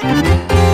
Música